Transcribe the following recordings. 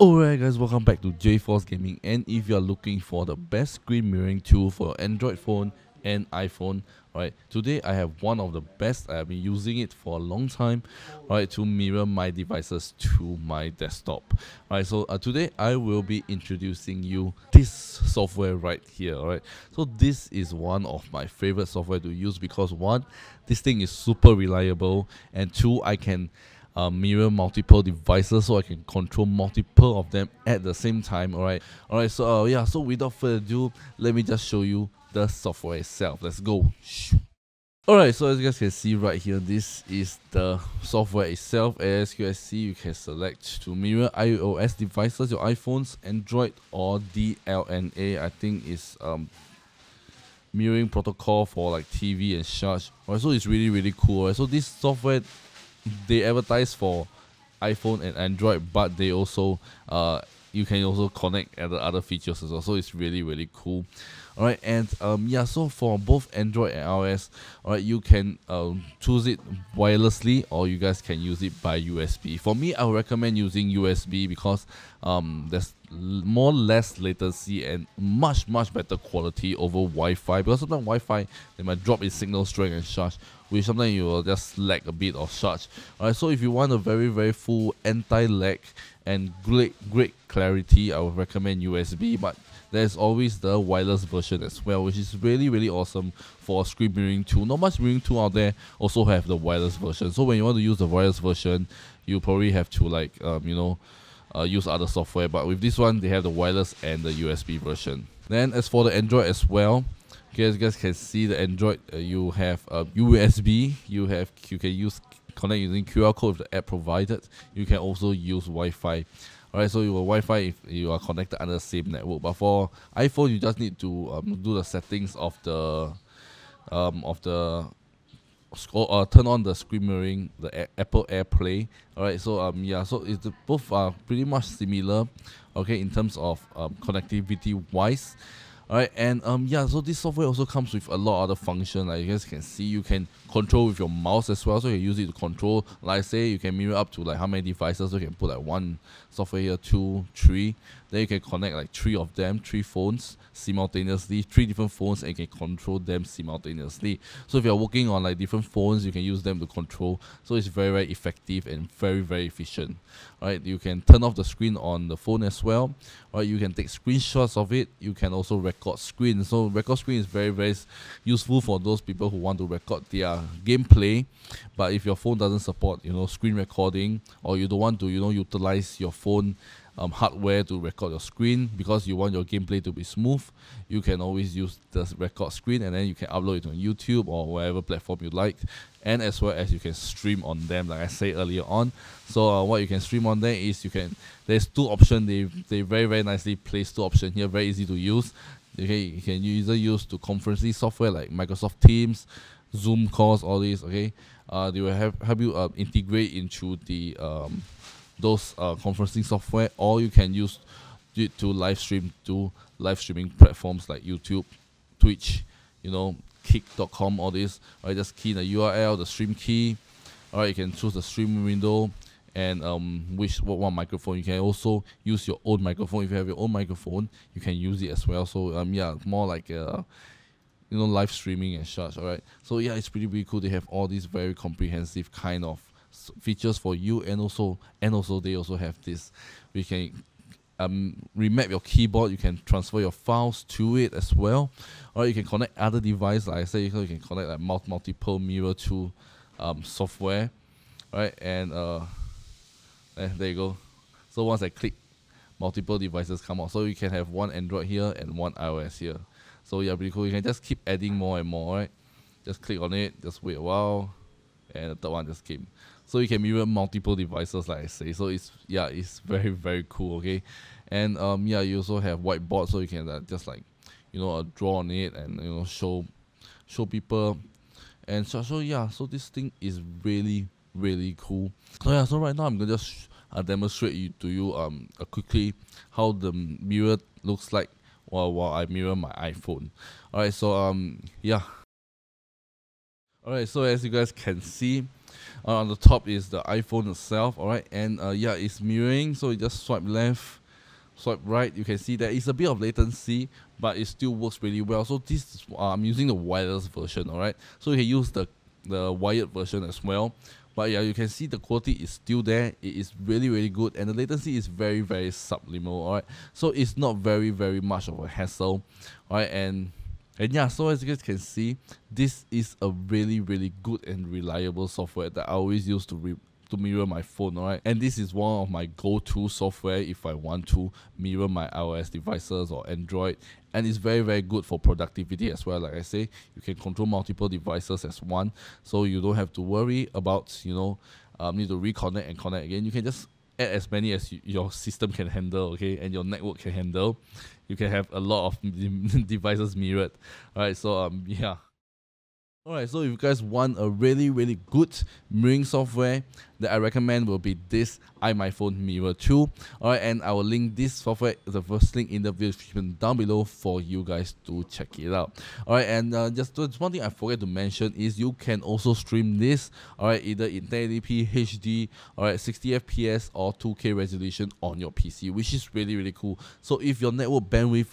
Alright guys, welcome back to JForce Gaming and if you are looking for the best screen mirroring tool for Android phone and iPhone, right, today I have one of the best, I have been using it for a long time, right, to mirror my devices to my desktop. Right, so uh, today I will be introducing you this software right here, alright. So this is one of my favorite software to use because one, this thing is super reliable and two, I can uh, mirror multiple devices so I can control multiple of them at the same time alright alright so uh, yeah so without further ado let me just show you the software itself let's go Alright, so as you guys can see right here, this is the software itself. As you can see, you can select to mirror iOS devices, your iPhones, Android, or DLNA. I think is um mirroring protocol for like TV and such. Alright, so it's really really cool. Right? So this software they advertise for iPhone and Android, but they also uh you can also connect other other features as well. So it's really really cool. Alright, and um yeah, so for both Android and iOS, alright, you can um choose it wirelessly or you guys can use it by USB. For me, I would recommend using USB because um there's more less latency and much much better quality over Wi-Fi. Because sometimes Wi-Fi they might drop its signal strength and such which sometimes you will just lag a bit or such alright so if you want a very very full anti-lag and great great clarity I would recommend USB but there's always the wireless version as well which is really really awesome for screen mirroring tool. Not much mirroring tool out there also have the wireless version. So when you want to use the wireless version you probably have to like um, you know uh, use other software but with this one they have the wireless and the USB version. Then as for the Android as well okay, as you guys can see the Android uh, you have uh, USB you have you can use connect using QR code with the app provided. You can also use Wi-Fi. Alright, so your Wi-Fi if you are connected under the same network. But for iPhone, you just need to um, do the settings of the um, of the or uh, turn on the screen mirroring, the A Apple AirPlay. Alright, so um yeah, so it's both are pretty much similar, okay, in terms of um, connectivity wise. Alright, and um yeah, so this software also comes with a lot of other functions. Like you guys can see, you can control with your mouse as well. So you use it to control. Like say, you can mirror up to like how many devices. So you can put like one software here, two, three. Then you can connect like three of them, three phones simultaneously, three different phones, and you can control them simultaneously. So if you're working on like different phones, you can use them to control. So it's very very effective and very very efficient. Right, you can turn off the screen on the phone as well. Right, you can take screenshots of it. You can also record screen. So record screen is very very useful for those people who want to record their gameplay. But if your phone doesn't support, you know, screen recording, or you don't want to, you know, utilize your phone um, hardware to record your screen because you want your gameplay to be smooth, you can always use the record screen and then you can upload it on YouTube or whatever platform you like, and as well as you can stream on them, like I said earlier on. So uh, what you can stream on there is you can there's two options. They they very very nicely placed two options here, very easy to use. Okay, you can either use to conferencing software like Microsoft Teams, Zoom calls, all these. Okay, uh, they will have help you uh, integrate into the um, those uh, conferencing software, or you can use it to live stream to live streaming platforms like YouTube, Twitch, you know, Kick.com, all this. Right, just key in the URL, the stream key. All right, you can choose the stream window and um, which what one microphone. You can also use your own microphone. If you have your own microphone, you can use it as well. So um, yeah, more like uh, you know, live streaming and such. All right. So yeah, it's pretty pretty cool. They have all these very comprehensive kind of features for you and also and also they also have this we can um, remap your keyboard you can transfer your files to it as well or you can connect other devices like I said you can connect like multiple mirror to um, software right and uh, eh, there you go. So once I click multiple devices come out. So you can have one Android here and one iOS here. So yeah pretty cool. You can just keep adding more and more right? Just click on it just wait a while and the third one just came. So you can mirror multiple devices like I say. So it's yeah it's very very cool okay? And um yeah you also have whiteboard so you can uh, just like you know uh, draw on it and you know show show people. And so so yeah so this thing is really really cool so yeah so right now I'm gonna just uh, demonstrate you, to you um uh, quickly how the mirror looks like while, while I mirror my iPhone alright so um yeah alright so as you guys can see Uh, on the top is the iPhone itself, alright, and uh, yeah, it's mirroring, so you just swipe left, swipe right. You can see that it's a bit of latency, but it still works really well. So this is, uh, I'm using the wireless version, alright. So you can use the the wired version as well. But yeah, you can see the quality is still there. It is really, really good. And the latency is very, very subliminal. Alright. So it's not very, very much of a hassle. Alright, and and yeah, so as you guys can see, this is a really, really good and reliable software that I always use to to mirror my phone, alright? And this is one of my go-to software if I want to mirror my iOS devices or Android. And it's very, very good for productivity as well. Like I say, you can control multiple devices as one, so you don't have to worry about, you know, um, need to reconnect and connect again. You can just add as many as you, your system can handle, okay, and your network can handle. You can have a lot of devices mirrored. Alright, so um yeah. Alright, so if you guys want a really, really good mirroring software that I recommend will be this iMyFone MirrorTo. Alright, and I will link this software, the first link in the video description down below for you guys to check it out. Alright, and uh, just, one thing I forget to mention is you can also stream this, alright, either in 1080p, HD, alright, 60 FPS or 2K resolution on your PC, which is really, really cool. So if your network bandwidth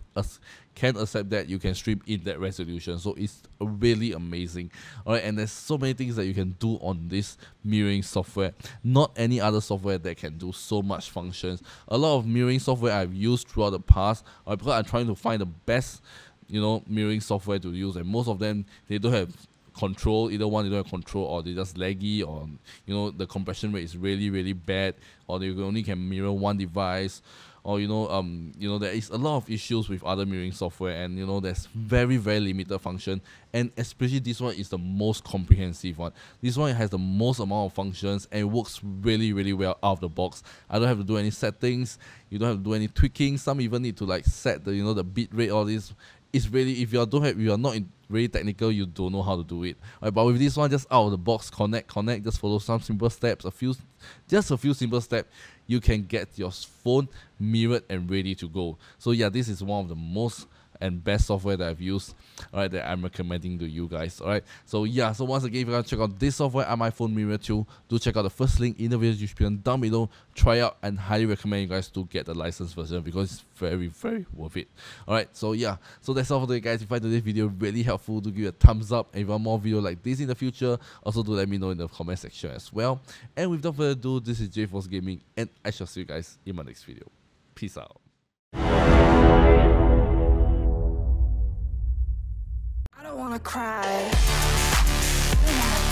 can accept that you can stream in that resolution. So it's really amazing. All right and there's so many things that you can do on this mirroring software. Not any other software that can do so much functions. A lot of mirroring software i've used throughout the past right, because i'm trying to find the best you know mirroring software to use. And most of them they don't have control either one they don't have control or they just laggy or you know the compression rate is really really bad or they only can mirror one device or you know um you know there is a lot of issues with other mirroring software and you know there's very very limited function. And especially this one is the most comprehensive one. This one has the most amount of functions and works really really well out of the box. I don't have to do any settings. You don't have to do any tweaking. Some even need to like set the you know the bit rate all this it's really if you are don't have you are not in really technical you don't know how to do it. Right but with this one just out of the box connect connect just follow some simple steps a few just a few simple steps you can get your phone mirrored and ready to go. So yeah this is one of the most and best software that I've used, alright, that I'm recommending to you guys. Alright. So yeah, so once again, if you want to check out this software iMyFone MirrorTo, do check out the first link in the video description down below. Try out and highly recommend you guys to get the license version because it's very, very worth it. Alright, so yeah, so that's all for today guys. If you find today's video really helpful, do give it a thumbs up. And if you want more video like this in the future, also do let me know in the comment section as well. And without further ado, this is JForce Gaming and I shall see you guys in my next video. Peace out. Cry. I